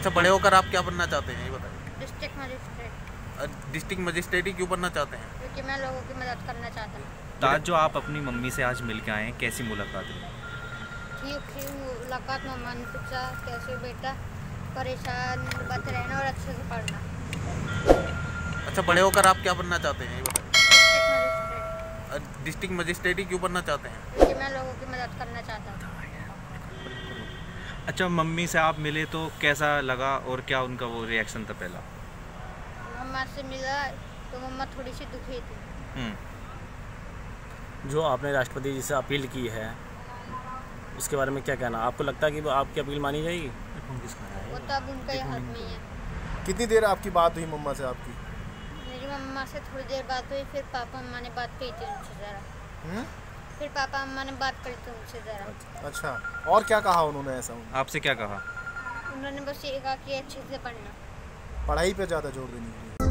अच्छा बड़े होकर आप क्या बनना चाहते हैं ये बताइए। डिस्ट्रिक्ट मजिस्ट्रेट डिस्ट्रिक्ट मजिस्ट्रेट ही क्यों बनना चाहते हैं? क्योंकि मैं लोगों की मदद करना चाहता हूँ। तो आज जो आप अपनी मम्मी से आज मिल के आए हैं कैसी मुलाकात हुई ठीक थी मुलाकात में मन पूछा कैसे बेटा? परेशान बच रहना और अच्छे से पढ़ना। अच्छा बड़े होकर आप क्या बनना चाहते हैं ये बताइए। डिस्ट्रिक्ट मजिस्ट्रेट डिस्ट्रिक्ट मजिस्ट्रेट ही क्यों बनना चाहते हैं? क्योंकि मैं लोगों की मदद करना चाहता हूँ। अच्छा मम्मी से आप मिले तो कैसा लगा और क्या उनका वो रिएक्शन था पहला? मम्मा से मिला तो मम्मा थोड़ी सी दुखी थी। हम्म। जो आपने राष्ट्रपति जी से अपील की है उसके बारे में क्या कहना? आपको लगता है कि वो आपकी अपील मानी जाएगी? वो तो अब उनका ही हाथ में है। कितनी देर आपकी बात हुई मम्मा से आपकी? मेरी मम्मा से थोड़ी देर बात हुई फिर पापा मम्मा ने बात कही थी उनसे ज़रा। हम्म? फिर पापा मम्मा ने बात करी तो उनसे ज़रा। अच्छा और क्या कहा उन्होंने ऐसा आपसे क्या कहा? उन्होंने बस ये कहा कि अच्छे से पढ़ना। पढ़ाई पे ज़्यादा ज़ोर देनी के लिए।